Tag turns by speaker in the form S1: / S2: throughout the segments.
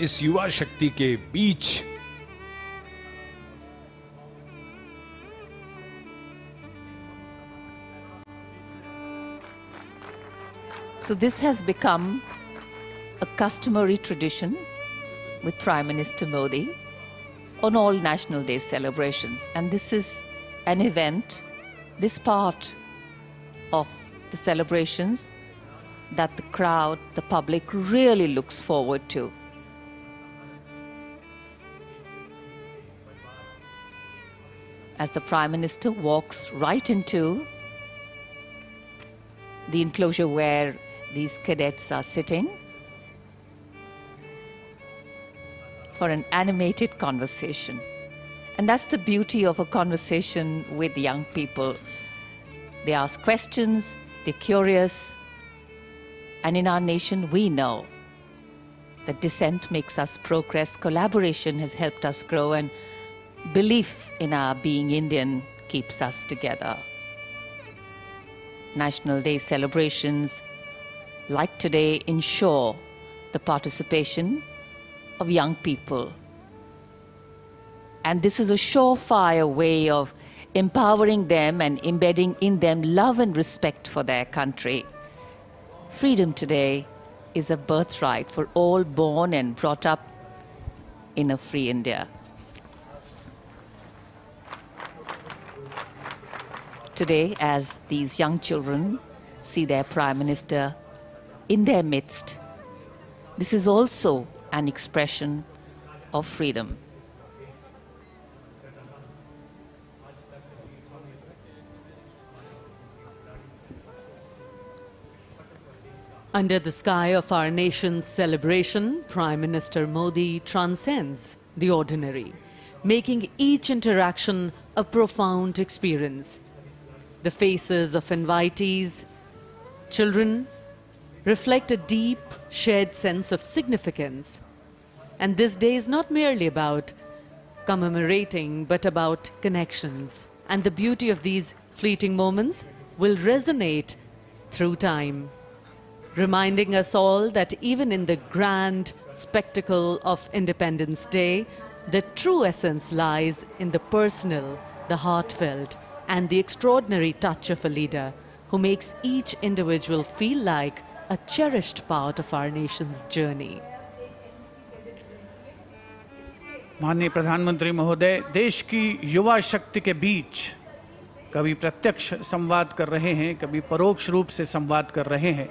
S1: इस युवा शक्ति के बीच
S2: So this has become a customary tradition with Prime Minister Modi on all National Day celebrations. And this is an event, this part of the celebrations that the crowd, the public really looks forward to. As the Prime Minister walks right into the enclosure where these cadets are sitting for an animated conversation. And that's the beauty of a conversation with young people. They ask questions, they're curious, and in our nation, we know that dissent makes us progress, collaboration has helped us grow, and belief in our being Indian keeps us together. National Day celebrations like today ensure the participation of young people. And this is a surefire way of empowering them and embedding in them love and respect for their country. Freedom today is a birthright for all born and brought up in a free India. Today, as these young children see their Prime Minister in their midst, this is also an expression of freedom.
S3: Under the sky of our nation's celebration, Prime Minister Modi transcends the ordinary, making each interaction a profound experience. The faces of invitees, children, reflect a deep, shared sense of significance. And this day is not merely about commemorating, but about connections. And the beauty of these fleeting moments will resonate through time reminding us all that even in the grand spectacle of Independence Day, the true essence lies in the personal, the heartfelt, and the extraordinary touch of a leader who makes each individual feel like a cherished part of our nation's journey.
S4: माननीय प्रधानमंत्री महोदय देश की युवा शक्ति के बीच कभी प्रत्यक्ष संवाद कर रहे हैं कभी परोक्ष रूप से संवाद कर रहे हैं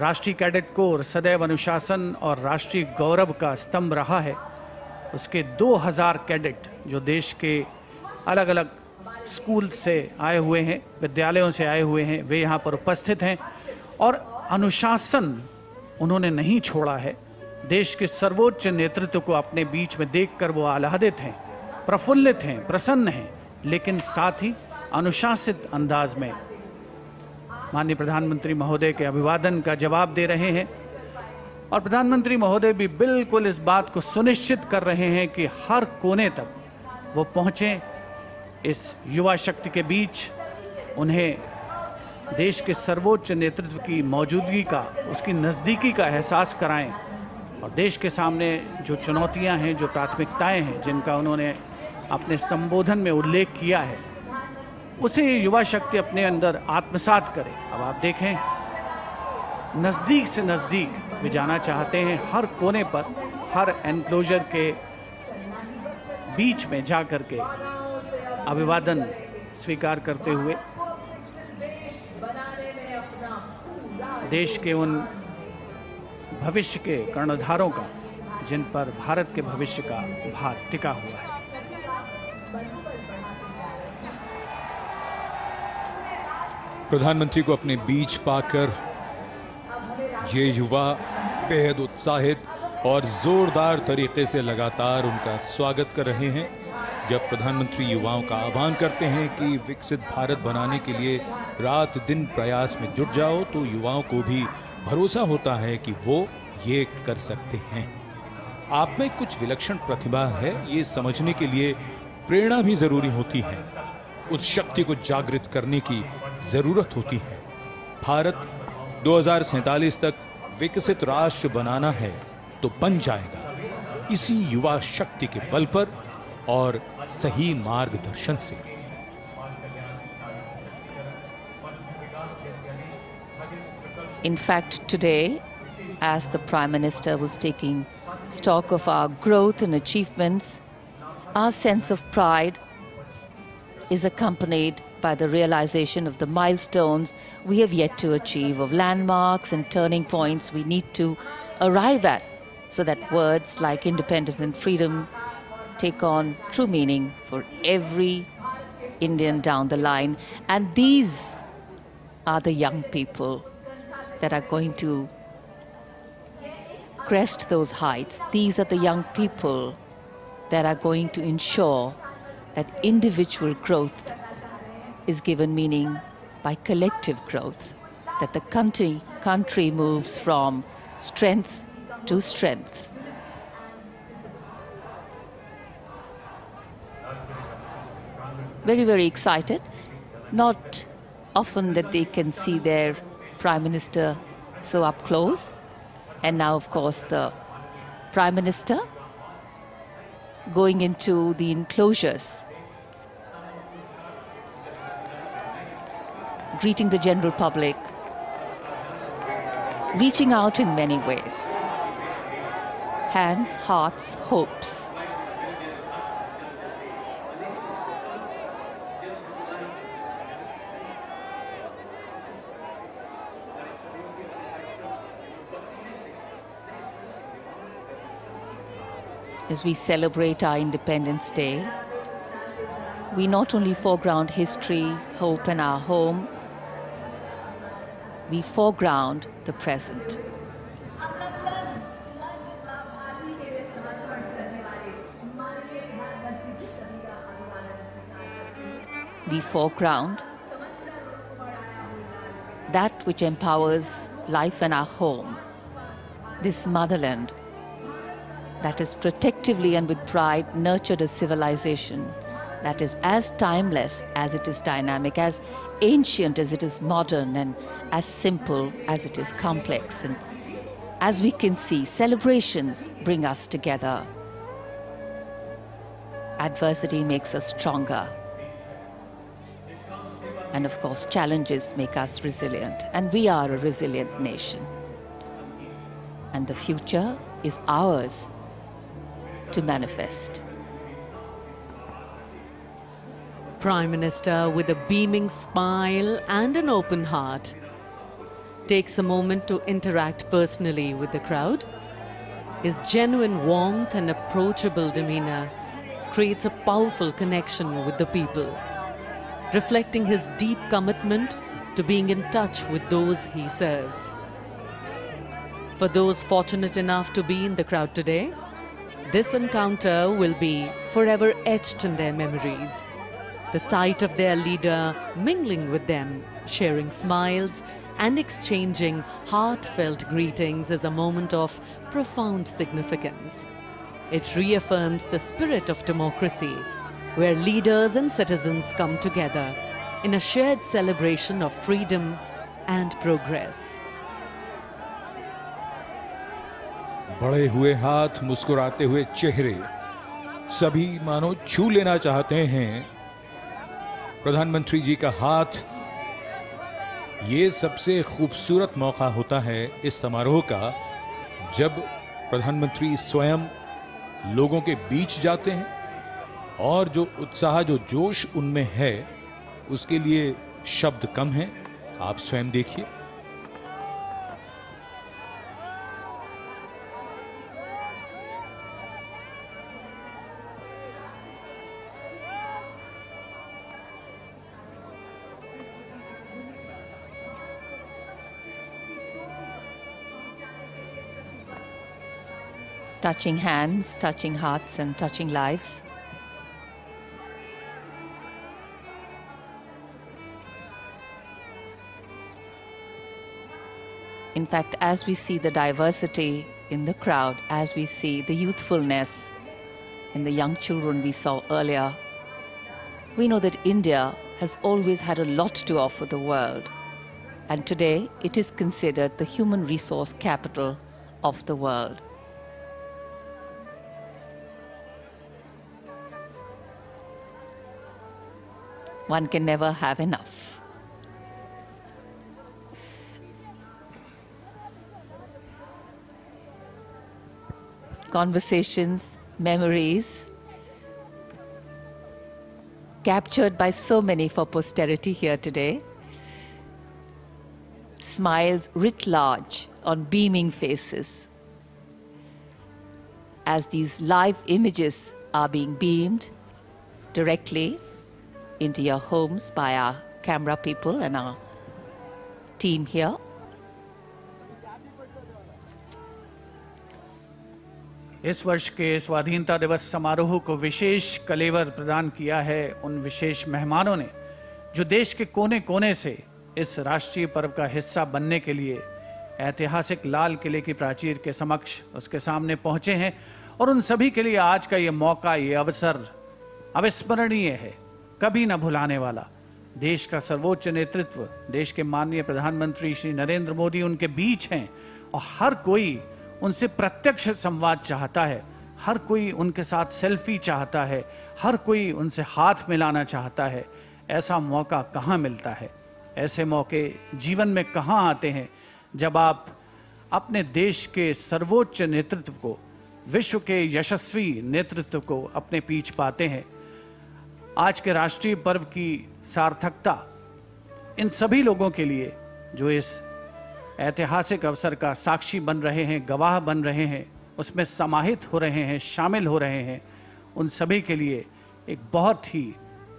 S4: राष्ट्रीय कैडेट कोर सदैव अनुशासन और राष्ट्रीय गौरव का स्तंभ रहा है उसके 2000 कैडेट जो देश के अलग अलग स्कूल से आए हुए हैं, विद्यालयों से आए हुए हैं, वे यहाँ पर उपस्थित हैं और अनुशासन उन्होंने नहीं छोड़ा है। देश के सर्वोच्च नेतृत्व को अपने बीच में देखकर वो आह्लादित हैं, प्रफुल्लित हैं, प्रसन्न हैं, लेकिन साथ ही अनुशासित अंदाज में माननीय प्रधानमंत्री महोदय के अभिवादन का जवाब दे रहे हैं। और प्रधानमंत्री महोदय भी बिल्कुल इस बात को सुनिश्चित कर रहे हैं कि हर कोने तक वो पहुँचे इस युवा शक्ति के बीच उन्हें देश के सर्वोच्च नेतृत्व की मौजूदगी का, उसकी नज़दीकी का एहसास कराएँ और देश के सामने जो चुनौतियाँ हैं, जो प्राथमिकताएँ हैं, जिनका उन्होंने अपने संबोधन में उल्लेख किया है, उसे युवा शक्ति अपने अंदर आत्मसात करे। अब आप देखें, नज़दीक से नज़दीक वे जाना चाहते हैं, हर कोने पर, हर एनक्लोजर के बीच में जा कर के। अभिवादन स्वीकार करते हुए देश के उन भविष्य के कर्णधारों का, जिन पर भारत के भविष्य का भार टिका हुआ है।
S1: प्रधानमंत्री को अपने बीच पाकर ये युवा बेहद उत्साहित और जोरदार तरीके से लगातार उनका स्वागत कर रहे हैं। जब प्रधानमंत्री युवाओं का आह्वान करते हैं कि विकसित भारत बनाने के लिए रात दिन प्रयास में जुट जाओ तो युवाओं को भी भरोसा होता है कि वो ये कर सकते हैं। आप में कुछ विलक्षण प्रतिभा है, ये समझने के लिए प्रेरणा भी ज़रूरी होती है। उस शक्ति को जागृत करने की ज़रूरत होती है। भारत दो तक विकसित राष्ट्र बनाना है तो बन जाएगा। इसी युवा शक्ति के बल पर और सही मार्गदर्शन से
S2: In fact, today, as the Prime Minister was taking stock of our growth and achievements, our sense of pride is accompanied by the realization of the milestones we have yet to achieve, of landmarks and turning points we need to arrive at, so that words like independence and freedom take on true meaning for every Indian down the line. And these are the young people that are going to crest those heights. These are the young people that are going to ensure that individual growth is given meaning by collective growth, that the country, country moves from strength to strength. Very, very excited. Not often that they can see their Prime Minister so up close. And now, of course, the Prime Minister going into the enclosures, greeting the general public, reaching out in many ways. Hands, hearts, hopes. As we celebrate our Independence Day, we not only foreground history, hope, and our home, we foreground the present. We foreground that which empowers life and our home, this motherland that is protectively and with pride nurtured a civilization that is as timeless as it is dynamic, as ancient as it is modern, and as simple as it is complex. And as we can see, celebrations bring us together. Adversity makes us stronger. And of course, challenges make us resilient. And we are a resilient nation. And the future is ours to manifest.
S3: Prime Minister, with a beaming smile and an open heart, takes a moment to interact personally with the crowd. His genuine warmth and approachable demeanor creates a powerful connection with the people, reflecting his deep commitment to being in touch with those he serves. For those fortunate enough to be in the crowd today, this encounter will be forever etched in their memories. The sight of their leader mingling with them, sharing smiles, and exchanging heartfelt greetings is a moment of profound significance. It reaffirms the spirit of democracy, where leaders and citizens come together in a shared celebration of freedom and progress.
S1: बढ़े हुए हाथ मुस्कुराते हुए चेहरे सभी मानो छू लेना चाहते हैं। प्रधानमंत्री जी का हाथ, ये सबसे खूबसूरत मौका होता है इस समारोह का, जब प्रधानमंत्री स्वयं लोगों के बीच जाते हैं और जो उत्साह, जो जोश उनमें है, उसके लिए शब्द कम हैं। आप स्वयं देखिए।
S2: Touching hands, touching hearts, and touching lives. In fact, as we see the diversity in the crowd, as we see the youthfulness in the young children we saw earlier, we know that India has always had a lot to offer the world. And today, it is considered the human resource capital of the world. One can never have enough. Conversations, memories, captured by so many for posterity here today. Smiles writ large on beaming faces. As these live images are being beamed directly into your homes by our camera people and our team here.
S4: इस वर्ष के स्वाधीनता दिवस समारोह को विशेष कलेवर प्रदान किया है उन विशेष मेहमानों ने, जो देश के कोने कोने से इस राष्ट्रीय पर्व का हिस्सा बनने के लिए ऐतिहासिक लाल किले की प्राचीर के समक्ष उसके सामने पहुँचे हैं और उन सभी के लिए आज का ये मौका, ये अवसर अविस्मरणीय है कभी न भुलाने वाला। देश का सर्वोच्च नेतृत्व, देश के माननीय प्रधानमंत्री श्री नरेंद्र मोदी उनके बीच हैं और हर कोई उनसे प्रत्यक्ष संवाद चाहता है, हर कोई उनके साथ सेल्फी चाहता है, हर कोई उनसे हाथ मिलाना चाहता है। ऐसा मौका कहाँ मिलता है? ऐसे मौके जीवन में कहाँ आते हैं जब आप अपने देश के सर्वोच्च नेतृत्व को, विश्व के यशस्वी नेतृत्व को अपने पीछ पाते हैं? आज के राष्ट्रीय पर्व की सार्थकता इन सभी लोगों के लिए जो इस ऐतिहासिक अवसर का साक्षी बन रहे हैं, गवाह बन रहे हैं, उसमें समाहित हो रहे हैं, शामिल हो रहे हैं, उन सभी के लिए एक बहुत ही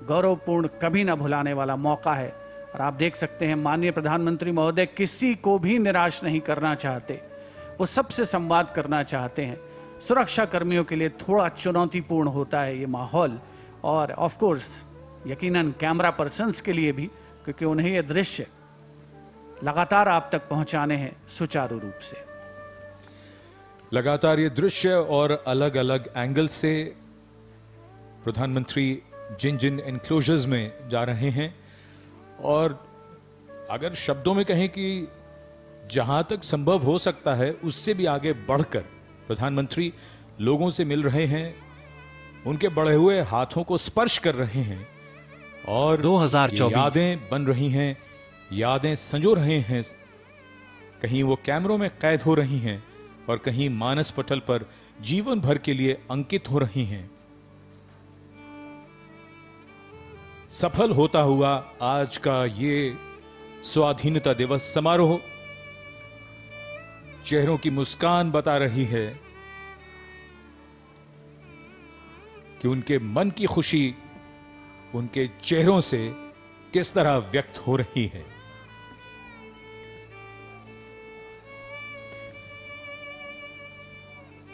S4: गौरवपूर्ण, कभी ना भुलाने वाला मौका है। और आप देख सकते हैं, माननीय प्रधानमंत्री महोदय किसी को भी निराश नहीं करना चाहते। वो सबसे संवाद करना चाहते हैं। सुरक्षा कर्मियों के लिए थोड़ा चुनौतीपूर्ण होता है ये माहौल। और ऑफ़ कोर्स यकीनन कैमरा पर्सन्स के लिए भी, क्योंकि उन्हें ये दृश्य लगातार आप तक पहुँचाने हैं सुचारू रूप से।
S1: लगातार ये दृश्य और अलग अलग एंगल से प्रधानमंत्री जिन जिन एनक्लोजर्स में जा रहे हैं, और अगर शब्दों में कहें कि जहाँ तक संभव हो सकता है, उससे भी आगे बढ़कर प्रधानमंत्री लोगों से मिल रहे हैं उनके बढ़े हुए हाथों को स्पर्श कर रहे हैं और
S5: 2024
S1: यादें बन रही हैं यादें संजो रहे हैं। कहीं वो कैमरों में कैद हो रही हैं और कहीं मानस पटल पर जीवन भर के लिए अंकित हो रही हैं। सफल होता हुआ आज का ये स्वाधीनता दिवस समारोह चेहरों की मुस्कान बता रही है। कि उनके मन की खुशी उनके चेहरों से किस तरह व्यक्त हो रही है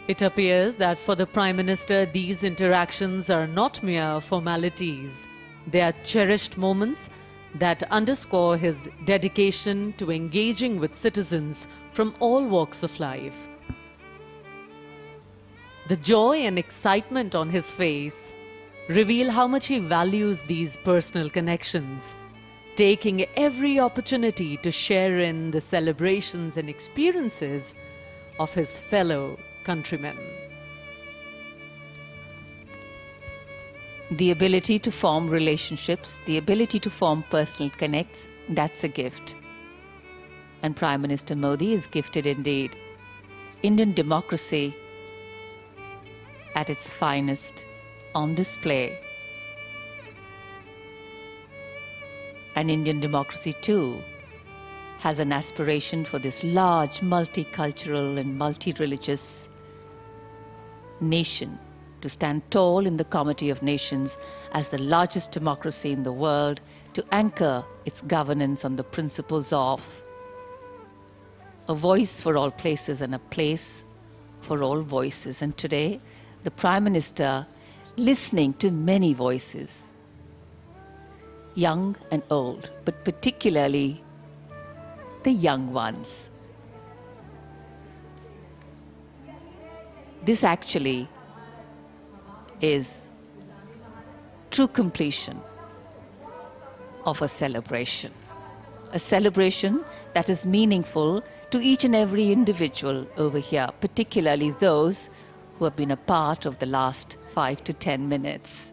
S3: It appears that for the Prime Minister, these interactions are not mere formalities. They are cherished moments that underscore his dedication to engaging with citizens from all walks of life. The joy and excitement on his face reveal how much he values these personal connections, taking every opportunity to share in the celebrations and experiences of his fellow countrymen.
S2: The ability to form relationships, the ability to form personal connects, that's a gift. And Prime Minister Modi is gifted indeed. Indian democracy at its finest on display. And Indian democracy too has an aspiration for this large multicultural and multi religious nation to stand tall in the Committee of Nations as the largest democracy in the world, to anchor its governance on the principles of a voice for all places and a place for all voices. And today, the Prime Minister listening to many voices, young and old, but particularly the young ones. This actually is true completion of a celebration. A celebration that is meaningful to each and every individual over here, particularly those who have been a part of the last five to ten minutes.